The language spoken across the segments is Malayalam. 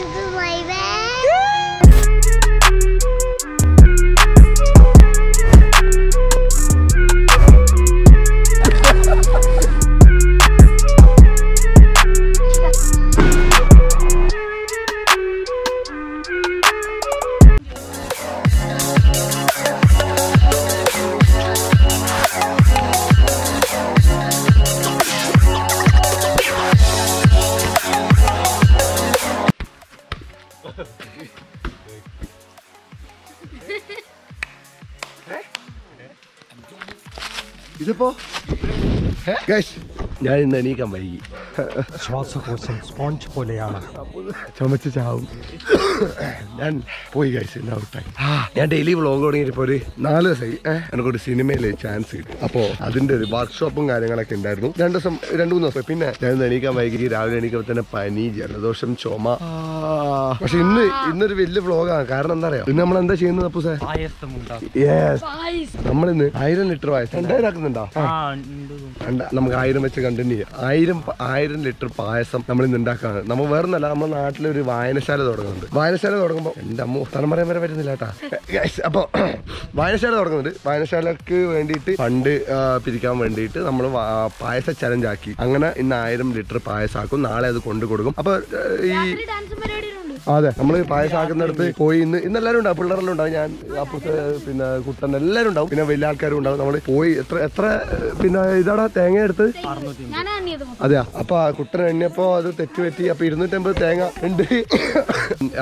ഇത് my ഇതിപ്പോ? ഞാൻ ഇന്ന് എണീക്കാൻ വൈകി. ശ്വാസകോശം സ്പോഞ്ച് പോലെയാണ്. ചുമച്ച് ചാവും. ഞാൻ പോയി എന്നെ ഔട്ടായി ഞാൻ ഡെയിലി വ്ളോഗ് തുടങ്ങിയപ്പോ ഒരു നാല് ദിവസമായി. എനിക്കൊരു സിനിമയിൽ ചാൻസ് കിട്ടി. അപ്പോ അതിന്റെ ഒരു വർക്ക്ഷോപ്പും കാര്യങ്ങളൊക്കെ ഉണ്ടായിരുന്നു. രണ്ട് ദിവസം രണ്ട് മൂന്ന് ദിവസം. പിന്നെ ഞാൻ ഇന്ന് എണീക്കാൻ വൈകി. രാവിലെ എണീക്കുമ്പോൾ തന്നെ പനി ജലദോഷം ചുമ. പക്ഷെ ഇന്ന് ഇന്നൊരു വലിയ വ്ലോഗാണ് കാരണം എന്താ പറയാ ഇന്ന് നമ്മൾ എന്താ ചെയ്യുന്നത് അപ്പു ഉണ്ടാക്കും. യെസ് നമ്മളിന്ന് ആയിരം ലിറ്റർ പായസം. ഉണ്ടാക്കുന്നുണ്ടോ നമുക്ക് ആയിരം വെച്ച് കണ്ടിന്യൂ ചെയ്യാം. ആയിരം ആയിരം ലിറ്റർ പായസം നമ്മൾ ഇന്ന് ഉണ്ടാക്കാണ് നമ്മൾ വേറെ നല്ല നമ്മുടെ നാട്ടിലൊരു വായനശാല തുടങ്ങുന്നുണ്ട്. വായനശാല തുടങ്ങുമ്പോൾ എന്റെ അമ്മ തലമുറ പറയാൻ വരെ പറ്റുന്നില്ല കേട്ടാ. അപ്പോൾ വായനശാല തുടങ്ങുന്നുണ്ട്. വായനശാലക്ക് വേണ്ടിയിട്ട് ഫണ്ട് പിരിക്കാൻ വേണ്ടിയിട്ട് നമ്മൾ പായസ ചലഞ്ച് ആക്കി. അങ്ങനെ ഇന്ന് ആയിരം ലിറ്റർ പായസം പായസാക്കും. നാളെ അത് കൊണ്ടു കൊടുക്കും. അപ്പൊ ആ, ഈ അതെ. നമ്മൾ പായസാക്കുന്നിടത്ത് പോയി ഇന്ന് ഇന്ന് എല്ലാവരും ഉണ്ടാവും. പിള്ളേരെല്ലാം ഉണ്ടാവും. ഞാൻ അപ്പുറത്ത് പിന്നെ കുട്ടൻ എല്ലാവരും ഉണ്ടാവും. പിന്നെ വലിയ ആൾക്കാരും ഉണ്ടാവും. നമ്മൾ പോയി എത്ര എത്ര പിന്നെ ഇതാടാ തേങ്ങ എടുത്ത്? അതെയാ. അപ്പൊ കുട്ടൻ എണ്ണിയപ്പോ അത് തെറ്റുപറ്റി. അപ്പൊ ഇരുന്നൂറ്റമ്പത് തേങ്ങ ഉണ്ട്.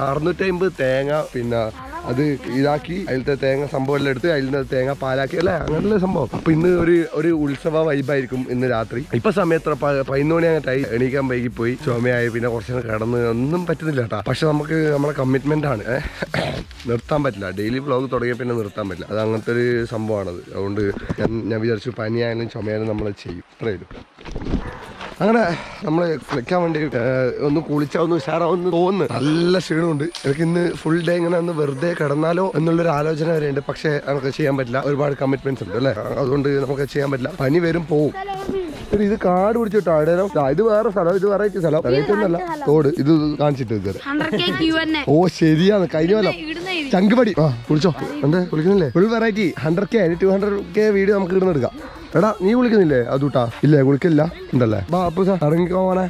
അറുന്നൂറ്റമ്പത് തേങ്ങ പിന്നെ അത് ഇതാക്കി അതിലത്തെ തേങ്ങ സംഭവം എല്ലാം എടുത്ത് അതിൽ നിന്ന് തേങ്ങ പാലാക്കി. അല്ലേ? അങ്ങനെയുള്ള സംഭവം. അപ്പൊ ഇന്ന് ഒരു ഒരു ഉത്സവ വൈബായിരിക്കും ഇന്ന് രാത്രി. ഇപ്പൊ സമയത്ത് പതിനൊന്ന് മണി അങ്ങോട്ടായി എണീക്കാൻ വൈകി പോയി ചുമയായി. പിന്നെ കുറച്ച് കിടന്ന് ഒന്നും പറ്റുന്നില്ല കേട്ടാ. പക്ഷെ നമുക്ക് നമ്മളെ കമ്മിറ്റ്മെന്റ് ആണ്. നിർത്താൻ പറ്റില്ല. ഡെയിലി വ്ളോഗ് തുടങ്ങിയ പിന്നെ നിർത്താൻ പറ്റില്ല. അത് അങ്ങനത്തെ ഒരു സംഭവമാണത്. അതുകൊണ്ട് ഞാൻ ഞാൻ വിചാരിച്ചു പനിയായാലും ചുമയായാലും നമ്മൾ ചെയ്യും. അത്രേ ഉള്ളൂ. അങ്ങനെ നമ്മൾ കളിക്കാൻ വേണ്ടി ഒന്ന് കുളിച്ചാ ഒന്ന് ഉഷാറാവുന്ന തോന്നുന്നു. നല്ല ക്ഷീണമുണ്ട്. എനിക്ക് ഇന്ന് ഫുൾ ഡേ ഇങ്ങനെ ഒന്ന് വെറുതെ കിടന്നാലോ എന്നുള്ളൊരു ആലോചന വരെയുണ്ട്. പക്ഷെ നമുക്ക് ചെയ്യാൻ പറ്റില്ല. ഒരുപാട് കമ്മിറ്റ്മെന്റ്സ് ഉണ്ട് അല്ലേ? അതുകൊണ്ട് നമുക്ക് ചെയ്യാൻ പറ്റില്ല. പനി വരും പോവും. ഇത് കാട് പിടിച്ചിട്ടോ അവിടെ ഇത് വേറെ സ്ഥലം ഇത് വെറൈറ്റി സ്ഥലം. വെറൈറ്റി ഒന്നല്ല തോട്. ഇത് കാണിച്ചിട്ട് ഇതുവരെ. കെ ഓ ശരിയാണ്. കഴിഞ്ഞ കൊല്ലം. ചങ്കുപടി ആ കുളിച്ചോ? എന്താ? കുളിക്കുന്നില്ലേ? Full variety hundred K to hundred K video നമുക്ക് ഇടുന്ന എടുക്കാം എടാ നീ കുളിക്കുന്നില്ലേ അതൂട്ടാ. ഇല്ലേ കുളിക്കില്ല ഉണ്ടല്ലേ? ബാ അപ്പു മോനെ.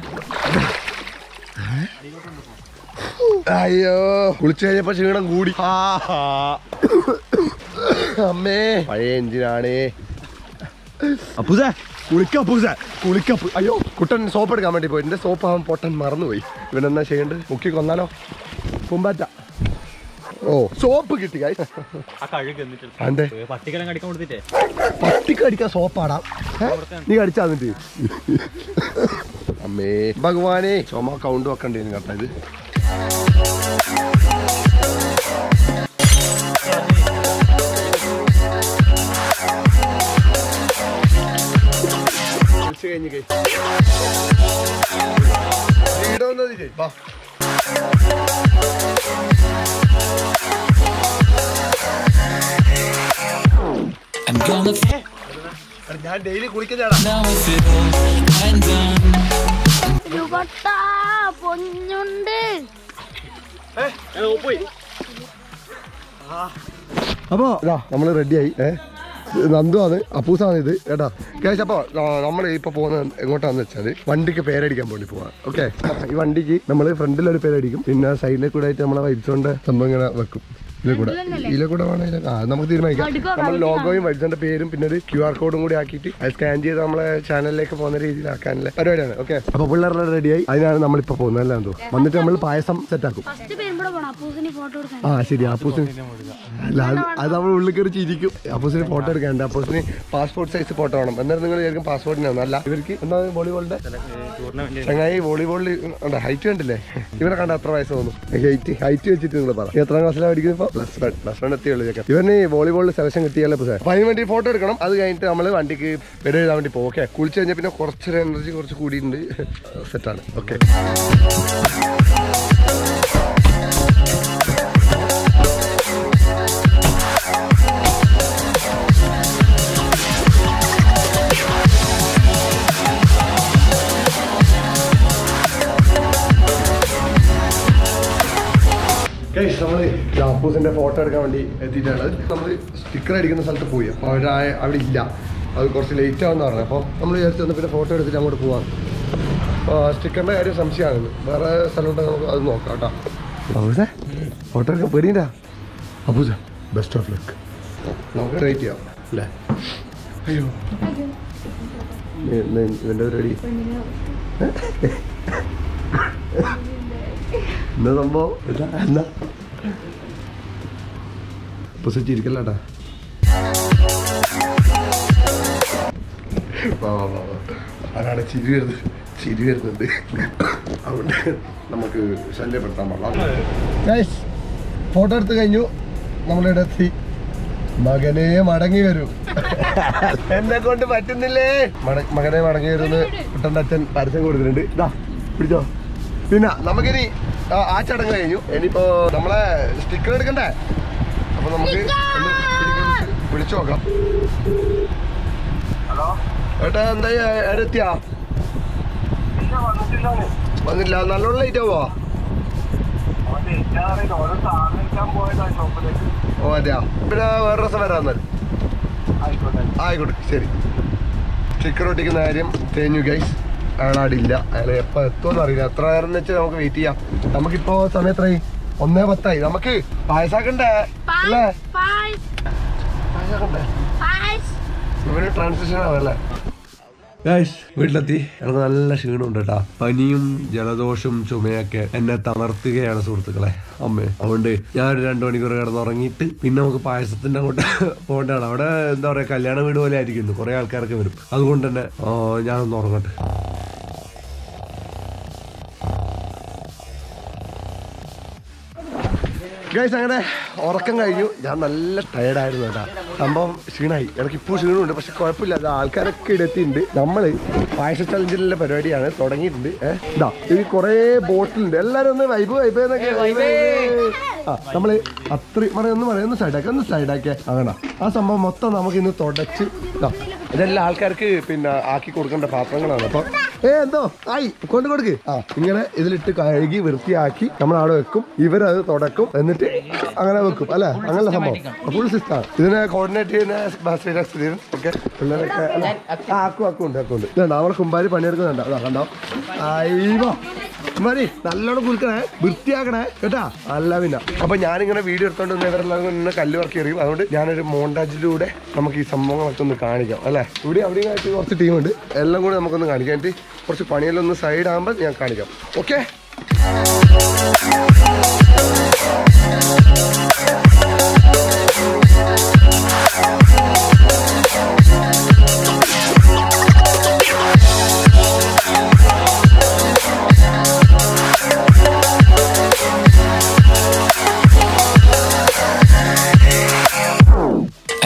അയ്യോ കുളിച്ചു കഴിഞ്ഞപ്പോ ക്ഷീണം കൂടി. അമ്മേ. പഴയ എഞ്ചിനാണ്. അപ്പുസേ കുളിക്ക അപ്പുസേ കുളിക്ക അയ്യോ കുട്ടൻ സോപ്പ് എടുക്കാൻ വേണ്ടി പോയി. എന്റെ സോപ്പ് ആവാൻ പൊട്ടൻ മറന്നുപോയി. ഇവനെന്നാ ചെയ്യണ്ട് മുക്കി കൊന്നാലോ? കുമ്പാറ്റ ഓ. സോപ്പ് കിട്ടി പട്ടിക്ക് അടിക്കാൻ സോപ്പാടാ. നീ കടിച്ചാ എന്നിട്ട്? അമ്മേ ഭഗവാനെ. ചുമ കൗണ്ട് വെക്കണ്ടേന്ന് കേട്ടോ ഇത്. കഴിഞ്ഞ്. വാ. I'm gonna f- ഞാൻ ഡെയിലി അപ്പോ നമ്മൾ നമ്മൾ റെഡിയായി ഏ? നന്ദു ആണ് അപ്പൂസാണ് ഇത്. കേട്ടാ. കേസ് അപ്പൊ നമ്മൾ ഇപ്പൊ പോകുന്നത് എങ്ങോട്ടാന്ന് വെച്ചാൽ വണ്ടിക്ക് പേരടിക്കാൻ വേണ്ടി പോവാ. ഓക്കെ? ഈ വണ്ടിക്ക് നമ്മൾ ഫ്രണ്ടിൽ ഒരു പേരടിക്കും. പിന്നെ സൈഡിലെ കൂടെ ആയിട്ട് നമ്മളെ വൈബ്സോണ്ട് സംഭവം ഇങ്ങനെ വെക്കും. ഇതിലെ കൂടെ. ഇതിലെ കൂടെ വേണമെങ്കിൽ ആ നമുക്ക് തീരുമാനിക്കാം. നമ്മൾ ലോഗോയും വൈബ്സോന്റെ പേരും പിന്നെ ഒരു ക്യു ആർ കോഡും കൂടി ആക്കിയിട്ട് അത് സ്കാൻ ചെയ്ത് നമ്മളെ ചാനലിലേക്ക് പോകുന്ന രീതിയിലാക്കാനുള്ള പരിപാടിയാണ്. ഓക്കെ? അപ്പൊ പിള്ളേരെല്ലാം റെഡിയായി അതിനാണ് നമ്മളിപ്പോ പോകുന്നത് അല്ലേ എന്തോ വന്നിട്ട് നമ്മൾ പായസം സെറ്റ് ആക്കും. ഫസ്റ്റ് പേരുമ്പോ പോണം അപ്പൂസിന് ഫോട്ടോ എടുക്കാൻ. ആ ശരി. അപ്പൂസിന് അത് നമ്മൾ ഉള്ളിൽ കയറി ചിരിക്കും. അപ്പോസിന് ഫോട്ടോ എടുക്കാനുണ്ട്. അപ്പോസിന് പാസ്പോർട്ട് സൈസ് ഫോട്ടോ വേണം. എന്നാലും നിങ്ങൾ വിചാരിക്കും പാസ്പോർട്ടിനാണ് അല്ല ഇവർക്ക് എന്താ വോളിബോളിന്റെ ചങ്ങായി വോളിബോളിൽ ഹൈറ്റ് കണ്ടില്ലേ? ഇവരെ കണ്ട അത്ര വയസ്സ് തോന്നുന്നു ഹൈറ്റ് ഹൈറ്റ് വെച്ചിട്ട് നിങ്ങൾ പറ. എത്രാം ക്ലാസ്സിലാണ് പഠിക്കുന്നത് ഇപ്പോൾ പ്ലസ് വൺ പ്ലസ് വൺ എത്തിയുള്ളൂ ചേക്കാം വോളിബോളിൽ സെലക്ഷൻ കിട്ടിയല്ലോ സാർ അപ്പൊ അതിന് വേണ്ടി ഫോട്ടോ എടുക്കണം. അത് കഴിഞ്ഞിട്ട് നമ്മൾ വണ്ടിക്ക് പേര് എഴുതാൻ വേണ്ടി പോകും ഓക്കെ കുളിച്ച് കഴിഞ്ഞാൽ പിന്നെ കുറച്ചൊരു എനർജി കുറച്ച് കൂടിയിട്ടുണ്ട്. സെറ്റാണ് ഓക്കെ ഗൈസ് നമ്മൾ ജാപ്പൂസിന്റെ ഫോട്ടോ എടുക്കാൻ വേണ്ടി എത്തിയിട്ടാണ്. നമ്മൾ സ്റ്റിക്കർ അടിക്കുന്ന സ്ഥലത്ത് പോയി. അപ്പോൾ അവർ അവിടെ ഇല്ല. അത് കുറച്ച് ലേറ്റ് ആവുമെന്ന് പറഞ്ഞു. അപ്പോൾ നമ്മൾ വിചാരിച്ചു പിന്നെ ഫോട്ടോ എടുത്തിട്ട് അങ്ങോട്ട് പോവാം. അപ്പോൾ സ്റ്റിക്കറിന്റെ കാര്യം സംശയമാണ് വേറെ സ്ഥലമുണ്ടെങ്കിൽ നമുക്ക് അത് നോക്കാം കേട്ടോ. അബൂസേ ഫോട്ടോ എടുക്കാൻ പേടിയില്ല അബൂസ ബെസ്റ്റ് ഓഫ് ലക്ക് നമുക്ക് റേറ്റ് ചെയ്യാം. അല്ലേ? അയ്യോ. ഇവന്റെ പരിപാടി. എന്താ സംഭവം എന്താ പൊസിച്ചിരിക്കല്ലേട്ടാ. അതാണ് ചിരി വരുന്നത്? ചിരി വരുന്നുണ്ട്. അതുകൊണ്ട് നമുക്ക് ശല്യപ്പെടുത്താൻ പാടില്ല ഫോട്ടോ എടുത്ത് കഴിഞ്ഞു. നമ്മളിവിടെ എത്തി. മകനെ മടങ്ങി വരൂ. എന്നെ കൊണ്ട് പറ്റുന്നില്ലേ? മകനെ മടങ്ങി വരുമെന്ന് കുട്ടന്റെ അച്ഛൻ പരസ്യം കൊടുത്തിട്ടുണ്ട്. ഇതാ പിടിച്ചോ. പിന്നെ നമുക്കിനി ആ ചടങ്ങ് കഴിഞ്ഞു. ഇനിയിപ്പോ നമ്മളെ സ്റ്റിക്കർ എടുക്കണ്ടേ? അപ്പൊ നമുക്ക് വിളിച്ച് നോക്കാം ഏട്ടാ എന്താ എത്തിയാ വന്നില്ല നല്ലോണം ലൈറ്റ് ആവോ? ഓ അതെയാ. പിന്നെ വേറെ ദിവസം വരാം എന്നാൽ ആയിക്കോട്ടെ ശരി. സ്റ്റിക്കർ ഒട്ടിക്കുന്ന കാര്യം തേഞ്ഞു ഗൈസ് അയാളാടില്ല. അയാൾ എപ്പോൾ എത്തുമെന്ന് അറിയില്ല. എത്ര നേരം എന്ന് വെച്ചാൽ നമുക്ക് വെയിറ്റ് ചെയ്യാം. നമുക്കിപ്പോ സമയം എത്രയായി? ഒന്നേ പത്തായി. നമുക്ക് പായസാക്കണ്ടേ? അല്ലേ? പായസാക്കണ്ടേ? ഇവർ ട്രാൻസിഷൻ ആവല്ലേ വീട്ടിലെത്തി. എനിക്ക് നല്ല ക്ഷീണമുണ്ട് കേട്ടാ പനിയും ജലദോഷവും ചുമയൊക്കെ എന്നെ തളർത്തുകയാണ് സുഹൃത്തുക്കളെ അമ്മേ. അതുകൊണ്ട് ഞാൻ ഒരു രണ്ടു മണിക്കൂർ കിടന്നുറങ്ങിയിട്ട് പിന്നെ നമുക്ക് പായസത്തിന്റെ അങ്ങോട്ട് പോകേണ്ടതാണ്. അവിടെ എന്താ പറയാ കല്യാണ വീട് പോലെ ആയിരിക്കുന്നു. കുറെ ആൾക്കാരൊക്കെ വരും. അതുകൊണ്ട് തന്നെ ഞാനൊന്ന് ഉറങ്ങട്ടെ. ഗൈസ് അങ്ങനെ ഉറക്കം കഴിഞ്ഞു. ഞാൻ നല്ല ടയർഡായിരുന്നു കേട്ടാ. സംഭവം ക്ഷീണായി. എനിക്ക് ഇപ്പോൾ ക്ഷീണമുണ്ട്. പക്ഷെ കുഴപ്പമില്ല. അത് ആൾക്കാരൊക്കെ ഇടത്തിയുണ്ട് നമ്മൾ പായസ ചലഞ്ചിലെ പരിപാടിയാണ് തുടങ്ങിയിട്ടുണ്ട്. ഏഹ് ഇതാ ഈ കുറേ ബോട്ടിലുണ്ട് എല്ലാവരും ഒന്ന് വൈബ് വൈബ് എന്നൊക്കെ ആ നമ്മൾ അത്രയും പറയാം ഒന്ന് പറയാം ഒന്ന് സൈഡാക്കി ഒന്ന് സൈഡാക്കിയ അങ്ങനെ. ആ സംഭവം മൊത്തം നമുക്ക് ഇന്ന് തുടച്ച് ഇതാ ഇതെല്ലാം ആൾക്കാർക്ക് പിന്നെ ആക്കി കൊടുക്കേണ്ട പാത്രങ്ങളാണ്. അപ്പൊ ഏ എന്തോ? ആയി കൊണ്ട് കൊടുക്ക്. ആ ഇങ്ങനെ ഇതിലിട്ട് കഴുകി വൃത്തിയാക്കി നമ്മൾ അവിടെ വെക്കും. ഇവരത് തുടക്കും. എന്നിട്ട് അങ്ങനെ വെക്കും അല്ലെ? അങ്ങനെ സംഭവം. ഫുൾ സിസ്റ്റം ഇതിനെ കോർഡിനേറ്റ് ചെയ്യുന്ന ഓക്കെ. പിള്ളേരൊക്കെ അല്ലേ? ആ ആക്കും ആക്കും ഉണ്ട് ആക്കും ഉണ്ട്. ഇതുണ്ട് അവിടെ കുമ്പാരി പണിയെടുക്കുന്നുണ്ട്. അതാ കണ്ടോ? അയ്യോ കുമ്പാരി നല്ലോണം കുലുക്കണേ വൃത്തിയാക്കണേ കേട്ടാ? അല്ല പിന്നെ. അപ്പൊ ഞാനിങ്ങനെ വീഡിയോ എടുത്തോണ്ട് ഇവരെല്ലാവരും ഇവരെല്ലാം ഇങ്ങനെ കല്ല് വർക്ക് എറിയും. അതുകൊണ്ട് ഞാനൊരു മോണ്ടാജിലൂടെ നമുക്ക് ഈ സംഭവങ്ങളൊക്കെ ഒന്ന് കാണിക്കാം അല്ലേ? ഇവിടെ അവിടെയും ആയിട്ട് കുറച്ച് ടീമുണ്ട് എല്ലാം കൂടെ നമുക്കൊന്ന് കാണിക്കാം. എന്നിട്ട് കുറച്ച് പണിയെല്ലാം ഒന്ന് സൈഡ് ആകുമ്പോൾ ഞാൻ കാണിക്കാം. Okay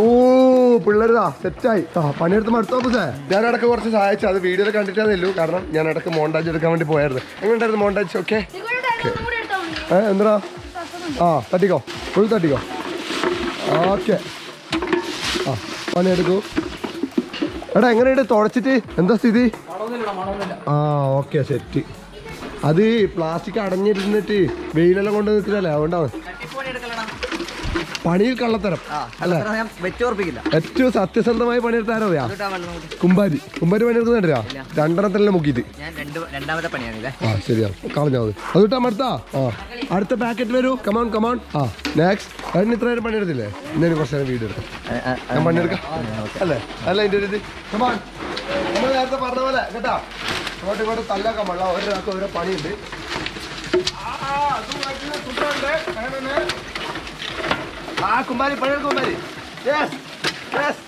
ഓ പിള്ളേരതാ സെറ്റായി. ആ പണിയെടുത്ത് മടുത്തോ പുസേ ഞാൻ ഇടയ്ക്ക് കുറച്ച് സഹായിച്ചു അത് വീഡിയോയിൽ കണ്ടിട്ടേ ഉള്ളൂ. കാരണം ഞാൻ ഇടയ്ക്ക് മോണ്ടാജ് എടുക്കാൻ വേണ്ടി പോയായിരുന്നു. എങ്ങനെയുണ്ടായിരുന്നു മോണ്ടാജ് ഓക്കെ ഏ എന്താ ആ തട്ടിക്കോ. ഫുൾ തട്ടിക്കോ. ഓക്കെ ആ പണിയെടുക്കൂ എടാ എങ്ങനെയുണ്ട് തുടച്ചിട്ട്? എന്താ സ്ഥിതി? ആ ഓക്കെ സെറ്റ് അത് പ്ലാസ്റ്റിക് അടഞ്ഞിരുന്നിട്ട് വെയിലെല്ലാം കൊണ്ട് നിൽക്കില്ലല്ലേ അതുകൊണ്ടാണ്. പണിയിൽ കള്ളത്തരം. ഏറ്റവും സത്യസന്ധമായി പണിയെടുത്താരോ കുമ്പാരി. കുമ്പാരി പണിയെടുക്കുന്നുണ്ടോ രണ്ടെണ്ണത്തിലെ മുക്കിയിട്ട്. പണിയാണില്ലേ ആ ശരിയാ. കളഞ്ഞാ മതി. അത് കിട്ടാ മടുത്താ? ആ. അടുത്ത പാക്കറ്റ് വരൂ. കമോൺ കമോൺ ആ നെക്സ്റ്റ് അതിന് ഇത്ര നേരം പണിയെടുത്തില്ലേ ഇന്നെ കുറച്ച് നേരം വീട് എടുക്കാം. ഞാൻ പണിയെടുക്കാം അല്ലേ? അല്ല എന്റെ ഒരു ഇത്. കമോൺ നമ്മൾ നേരത്തെ പറഞ്ഞ പോലെ കേട്ടാ? ഇങ്ങോട്ട് ഇങ്ങോട്ട് തല്ലാക്കാൻ പാടില്ല ഒരാൾക്ക് ഓരോ പണിയുണ്ട്. ആ, അത്. ആ കുമ്പാരി പണിയെടുക്കും കുമ്പാരി യെസ് യെസ്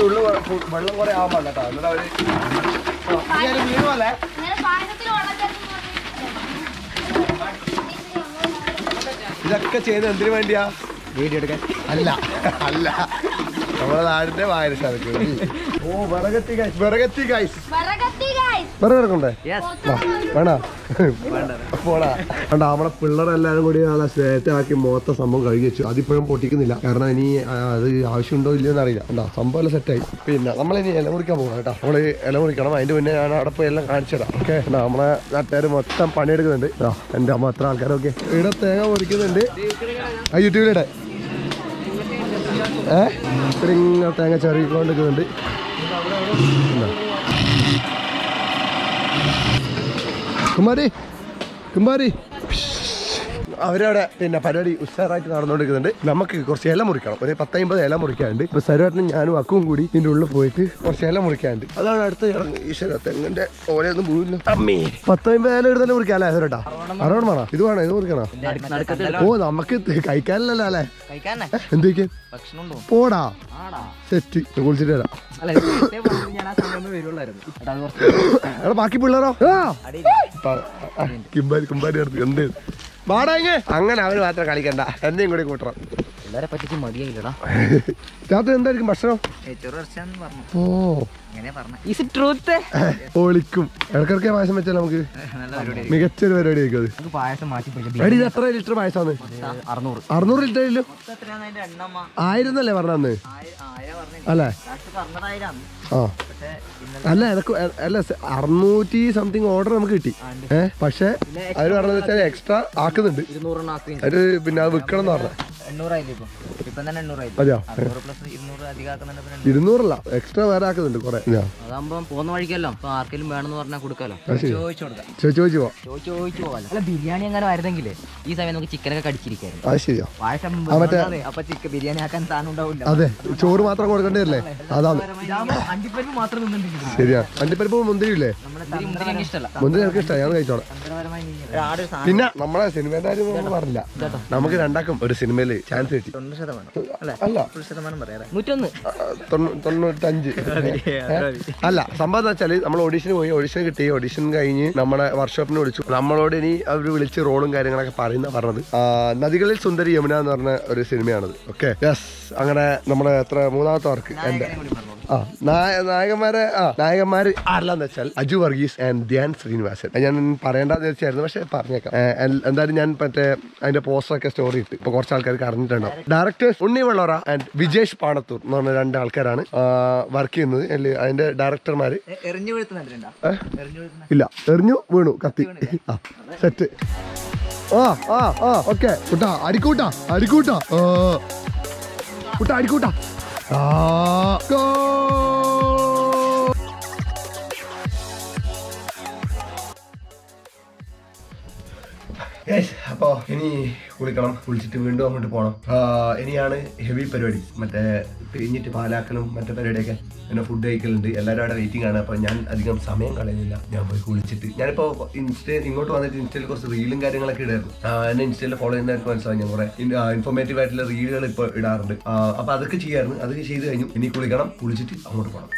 ഉള്ളു വെള്ളം കുറെ ആവാൻ പാടില്ല കേട്ടോ. എന്നിട്ട് അവർ പോലെ ഇതൊക്കെ ചെയ്യുന്നത് എന്തിനു വേണ്ടിയാ? വീഡിയോ എടുക്കാൻ. അല്ല അല്ല. നമ്മുടെ നാടിന്റെ വായനശാലക്ക് ഓ വിറകത്തി ഗൈസ് വിറകത്തി ഗൈസ് വേണോ? പോടാ. കണ്ടാ നമ്മളെ പിള്ളേരെല്ലാരും കൂടി സ്നേഹത്തിലാക്കി മൊത്തം സംഭവം കഴുകി വെച്ചു. അതിപ്പോഴും പൊട്ടിക്കുന്നില്ല. കാരണം ഇനി അത് ആവശ്യമുണ്ടോ ഇല്ലയോന്ന് അറിയില്ല എന്താ സംഭവം എല്ലാം സെറ്റായി പിന്നെ നമ്മളിനി ഇല മുറിക്കാൻ പോകണം കേട്ടോ. നമ്മൾ ഇല മുറിക്കണം. അതിന്റെ മുന്നേ ഞാൻ അവിടെ പോയി എല്ലാം കാണിച്ചു തരാം. ഓക്കെ നമ്മളെ നാട്ടുകാർ മൊത്തം പണിയെടുക്കുന്നുണ്ട്. ആ എന്റെ അമ്മ അത്ര ആൾക്കാരൊക്കെ ഇവിടെ തേങ്ങ മുറിക്കുന്നുണ്ട്. ആ യൂട്യൂബിലിടെ. ഏഹ് ഇവിടെ ഇങ്ങനെ തേങ്ങ ചെറിക്കൊണ്ടിരിക്കുന്നുണ്ട് കുമാരി കുമാരി. അവരവിടെ പിന്നെ പരിപാടി ഉഷാറായിട്ട് നടന്നുകൊണ്ടിരിക്കുന്നുണ്ട്. നമുക്ക് കുറച്ച് ഇല മുറിക്കണം. ഒരു പത്തമ്പത് ഇല മുറിക്കാണ്ട് ഇപ്പൊ സരുവേട്ടനും ഞാനും അക്കും കൂടി ഇതിന്റെ ഉള്ളിൽ പോയിട്ട് കുറച്ച് ഇല മുറിക്കാണ്ട് അതാണ് അടുത്ത ചടങ്ങ്. ഈശ്വര തെങ്ങിന്റെ ഓലയൊന്നും പോയില്ല അമ്മേ. പത്തമ്പത് ഇല എടുത്തല്ലേ മുറിക്കാം അല്ലേ സരുട്ടാ അറുപത് വേണോ ഇത് വേണോ? ഇത് മുറിക്കണോ? ഓ നമുക്ക് കഴിക്കാനല്ലോ? അല്ലേ എന്തൊക്കെ? പോടാ. ആടാ. സെറ്റ്. കുളിച്ചിട്ട് വരാം. ബാക്കി പിള്ളേരോ? ആ, കിമ്പാരി കുമ്പാരി എന്ത്? അങ്ങനെ അവർ മാത്രം കളിക്കണ്ട. എന്നെയും കൂടി കൂട്ടണം. എല്ലാരെ പറ്റിച്ച് മതിയായില്ലടാ. രാത്രി എന്തായിരിക്കും ഭക്ഷണം? ഓ. എങ്ങനെ പറഞ്ഞ. ഇസ് ട്രൂത്ത് പൊളിക്കും. ഇടക്കിടക്ക് പായസം വെച്ചാൽ നമുക്ക്? പരിപാടി. മികച്ചൊരു പരിപാടി ആയിരിക്കും അത് പായസം മാറ്റി പോയി. എടി ഇത് എത്ര ലിറ്റർ പായസമാണ്? അറുന്നൂറ്. അറുന്നൂറ് ലിറ്റർ ഇല്ലോ ആയിരം എന്നല്ലേ പറഞ്ഞന്ന്? പറഞ്ഞു അല്ലേ? ആ. പക്ഷേ അല്ല എനക്ക് അല്ല അറുന്നൂറ്റി സംതിങ് ഓർഡർ നമുക്ക് കിട്ടി. ഏഹ് പക്ഷെ അവർ പറഞ്ഞത് വെച്ചാൽ എക്സ്ട്രാ ആക്കുന്നുണ്ട്. അവർ പിന്നെ അത് വിൽക്കണം എന്ന് പറഞ്ഞു. എണ്ണൂറായില്ലേ ഇപ്പൊ ഇപ്പം തന്നെ എണ്ണൂറായില്ലേ അതെയോ. ഇരുന്നൂറല്ല എക്സ്ട്രാ വേറെ ആക്കുന്നുണ്ട് കുറെ. അതാകുമ്പോ പോകുന്ന വഴിക്കല്ലോ. ഇപ്പൊ ആർക്കെങ്കിലും വേണമെന്ന് പറഞ്ഞാൽ കൊടുക്കാലോ. ചോദിച്ചു കൊടുക്കാം. ചോദിച്ചു പോകാലോ അല്ല ബിരിയാണി അങ്ങനെ വരുന്നെങ്കിൽ ഈ സമയം നമുക്ക് ചിക്കനൊക്കെ കടിച്ചിരിക്കായിരുന്നു. അപ്പൊ ചിക്കൻ ബിരിയാണി ആക്കാൻ സാധനം ഉണ്ടാവില്ല. അതെ ചോറ് മാത്രം കൊടുക്കേണ്ടി വരില്ലേ? അതാണ് അണ്ടിപ്പരിപ്പ് മാത്രം ശരിയാ. അണ്ടിപ്പരിപ്പ് മുന്തിരി ഇല്ലേ? മുന്തിരി എനിക്ക് ഇഷ്ടമായി ഞാൻ കഴിച്ചോളാം. പിന്നെ നമ്മളെ സിനിമയുടെ കാര്യം പറഞ്ഞില്ല. നമുക്ക് രണ്ടാക്കും ഒരു സിനിമയിൽ ചാൻസ് കിട്ടി. ശതമാനം. അല്ലേ? അല്ല. തൊണ്ണൂറ്റഞ്ച്. സംഭവം എന്താ വെച്ചാൽ നമ്മൾ ഓഡീഷന് പോയി ഓഡീഷൻ കിട്ടി ഓഡീഷൻ കഴിഞ്ഞ് നമ്മുടെ വർക്ക്ഷോപ്പിന് വിളിച്ചു. നമ്മളോട് ഇനി അവർ വിളിച്ച് റോളും കാര്യങ്ങളൊക്കെ പറയുന്ന പറഞ്ഞത്. ആ, നദികളിൽ സുന്ദരി യമുന എന്ന് പറഞ്ഞ ഒരു സിനിമയാണത്. ഓക്കെ യെസ് അങ്ങനെ നമ്മുടെ എത്ര മൂന്നാമത്തെ വർക്ക് എന്റെ നായകന്മാരെ ആ നായകന്മാര് ആരെല്ലാന്ന് വെച്ചാൽ അജു വർഗീസ് ആൻഡ് ധ്യാൻ ശ്രീനിവാസൻ. ഞാൻ പറയേണ്ടെന്ന് വെച്ചായിരുന്നു പക്ഷെ പറഞ്ഞേക്കാം. എന്തായാലും ഞാൻ മറ്റേ അതിന്റെ പോസ്റ്ററൊക്കെ സ്റ്റോറി ഇട്ട് ഇപ്പൊ കുറച്ച് ആൾക്കാർക്ക് അറിഞ്ഞിട്ടുണ്ടാവും. ഡയറക്ടേഴ്സ് ഉണ്ണി വള്ളോറ ആൻഡ് വിജേഷ് പാണത്തൂർ എന്ന് പറഞ്ഞ രണ്ട് ആൾക്കാരാണ് വർക്ക് ചെയ്യുന്നത്. അല്ലെ അതിന്റെ ഡയറക്ടർമാര് ഇല്ല എറിഞ്ഞു വീണു കത്തി. ആ സെറ്റ് ആ ആ ആ ഓക്കെ കുട്ടാ അരിക്കൂട്ടാ അരിക്കൂട്ടാ. കുട്ടാ അരിക്കൂട്ടാ. ആ ഗോൾ അപ്പോ ഇനി കുളിക്കണം കുളിച്ചിട്ട് വീണ്ടും അങ്ങോട്ട് പോകണം ഇനിയാണ് ഹെവി പരിപാടി. മറ്റേ പിരിഞ്ഞിട്ട് പാലാക്കലും മറ്റേ പരിപാടിയൊക്കെ. പിന്നെ ഫുഡ് കഴിക്കലുണ്ട്. എല്ലാവരും അവിടെ വെയിറ്റിംഗ് ആണ്. അപ്പോൾ ഞാൻ അധികം സമയം കളയുന്നില്ല. ഞാൻ പോയി കുളിച്ചിട്ട്. ഞാനിപ്പോൾ ഇൻസ്റ്റ ഇങ്ങോട്ട് വന്നിട്ട് ഇൻസ്റ്റയിൽ കുറച്ച് റീലും കാര്യങ്ങളൊക്കെ ഇടായിരുന്നു. എന്നെ ഇൻസ്റ്റയിൽ ഫോളോ ചെയ്യുന്നവർക്ക് മനസ്സിലായി ഞാൻ കുറെ ഇൻഫോർമേറ്റീവ് ആയിട്ടുള്ള റീലുകൾ ഇപ്പോൾ ഇടാറുണ്ട്. അപ്പൊ അപ്പോൾ അതൊക്കെ ചെയ്യാറുണ്ട് അതൊക്കെ ചെയ്ത് കഴിഞ്ഞു. ഇനി കുളിക്കണം കുളിച്ചിട്ട് അങ്ങോട്ട് പോകണം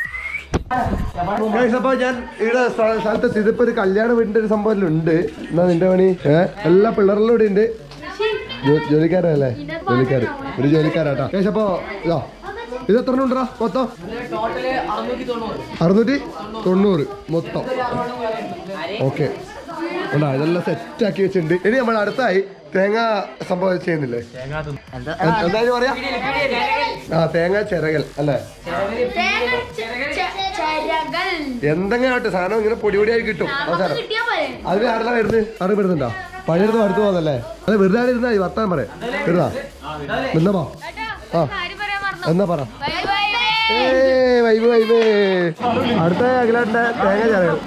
അപ്പൊ ഞാൻ ഇവിടെ സ്ഥലത്തെത്തി. സ്ഥലത്ത് ഇതിപ്പോ ഒരു കല്യാണ വീടിന്റെ ഒരു സംഭവം ഉണ്ട് എന്നാ നിന്റെ പണി? എല്ലാ പിള്ളേരെല്ലാം ഇവിടെ ഉണ്ട്. ജോലിക്കാരല്ലേ? ജോലിക്കാര്. ഒരു ജോലിക്കാരാട്ടാ. അപ്പൊ ഇതാ. ഇത് എത്ര ഉണ്ടോ മൊത്തം? അറുന്നൂറ്റി തൊണ്ണൂറ്. മൊത്തം. ഓക്കെ. ഉണ്ടാ ഇതെല്ലാം സെറ്റ് ആക്കി വെച്ചിട്ടുണ്ട്. ഇനി നമ്മൾ അടുത്തായി തേങ്ങ സംഭവം ചെയ്യുന്നില്ലേ? എന്താ എന്തായാലും പറയാ? ആ തേങ്ങ ചിരകൽ അല്ലേ? എന്തെങ്കിലും ആവട്ടെ സാധനം ഇങ്ങനെ പൊടി പൊടിയായി കിട്ടും. അവസാനം. കിട്ടിയാ അതിന് ആരെല്ലാം വരുന്നത്? ആരും വരുന്നുണ്ടോ പഴയത് അടുത്ത് പോകുന്നല്ലേ അത് വെറുതെ ഇരുന്നാ വർത്താൻ പറയാം. വരുന്നാ? എന്നാ ആ. എന്നാ പറ. വൈബ് വൈബ് അടുത്ത അഖിലാട്ടിന്റെ തേങ്ങ ചാറുകൾ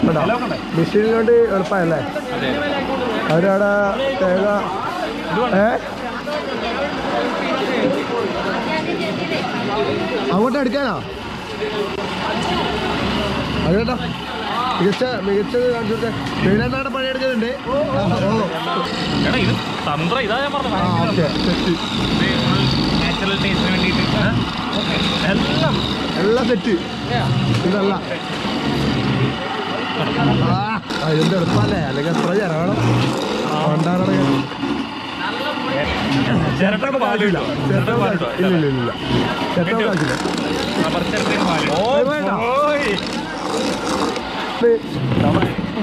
കേട്ടോ കൊണ്ട് എളുപ്പമല്ലേ അവരവിടെ തേങ്ങ ഏ? അങ്ങോട്ട് എടുക്കാനാ അതേട്ടാ മികച്ച മികച്ചത് കാണിച്ചിട്ട് മെയിനായിട്ട് പണിയെടുക്കുന്നുണ്ട് തന്ത്രം ഇതാ ഞാൻ എല്ലാം. എല്ലാം സെറ്റ് ഇതല്ല. ആ എളുപ്പല്ലേ അല്ലെങ്കിൽ എത്ര ചേരാ വേണം? കൊണ്ടാടണം ചിരട്ടക്ക് പാലില്ല ഇല്ല ഇല്ല ഇല്ല. പാലില്ല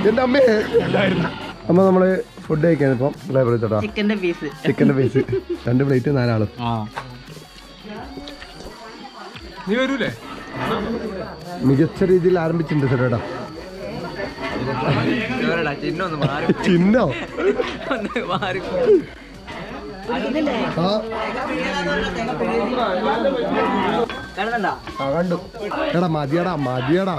എന്റെ അമ്മേ. അമ്മ നമ്മൾ ഫുഡ് കഴിക്കാൻ ഇപ്പം ലൈബ്രറി ചേട്ടാ ചിക്കന്റെ പീസ് ചിക്കന്റെ പീസ് രണ്ട് പ്ലേറ്റ് നാലാൾ. നീ വരൂലേ? മികച്ച രീതിയിൽ ആരംഭിച്ചിട്ടുണ്ട് ചേട്ടാ ചിന്നൊന്ന് കണ്ടു. എടാ മതിയടാ മതിയടാ.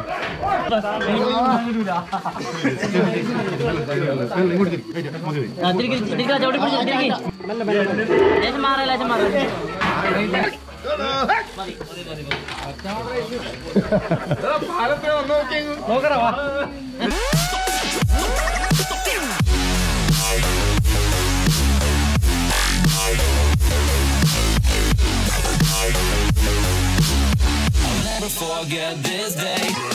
ലേശം I'll never forget this day.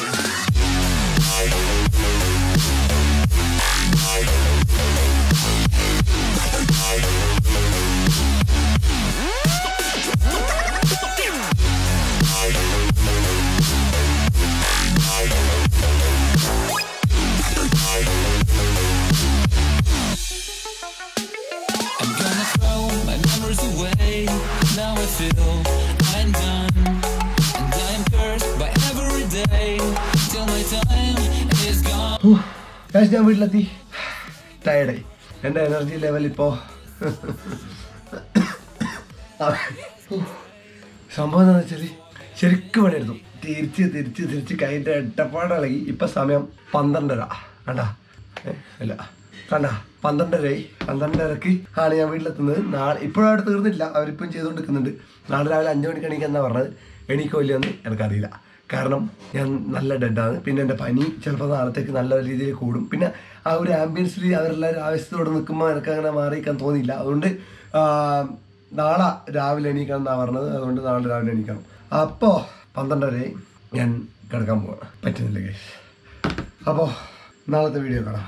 Guys ഞാൻ വീട്ടിലെത്തി. ടയർഡായി എന്റെ എനർജി ലെവൽ ഇപ്പോൾ സംഭവം എന്താണെന്ന് വെച്ചാൽ ശരിക്കും പണിയെടുത്തു തിരിച്ച് തിരിച്ച് തിരിച്ച് കൈന്റെ എട്ടപ്പാടിളകി ഇപ്പം സമയം പന്ത്രണ്ടര. കണ്ടാ? അല്ല. കണ്ട? പന്ത്രണ്ടരയായി. പന്ത്രണ്ടരക്ക് ആണ് ഞാൻ വീട്ടിലെത്തുന്നത്. നാളെ ഇപ്പോഴും അവിടെ തീർന്നില്ല അവരിപ്പം ചെയ്തുകൊണ്ടിരിക്കുന്നുണ്ട്. നാളെ രാവിലെ അഞ്ച് മണിക്ക് എണീക്കെന്നാണ് പറഞ്ഞത്. എണീക്കോ ഇല്ലയെന്ന് എനിക്കറിയില്ല. കാരണം ഞാൻ നല്ല ഡെഡാണ് പിന്നെ എന്റെ പനി ചിലപ്പോൾ നാളത്തേക്ക് നല്ല രീതിയിൽ കൂടും. പിന്നെ ആ ഒരു ആംബിയൻസിൽ അവരെല്ലാവരും ആവശ്യത്തോടെ നിൽക്കുമ്പോൾ എനിക്ക് അങ്ങനെ മാറിയിരിക്കാൻ തോന്നിയില്ല. അതുകൊണ്ട് നാളെ രാവിലെ എണീക്കണം എന്നാണ് പറഞ്ഞത്. അതുകൊണ്ട് നാളെ രാവിലെ എണീക്കണം. അപ്പോൾ പന്ത്രണ്ടരയായി ഞാൻ കിടക്കാൻ പോവാണ്. പറ്റുന്നില്ല കേസ് അപ്പോൾ നാളത്തെ വീഡിയോ കാണാം.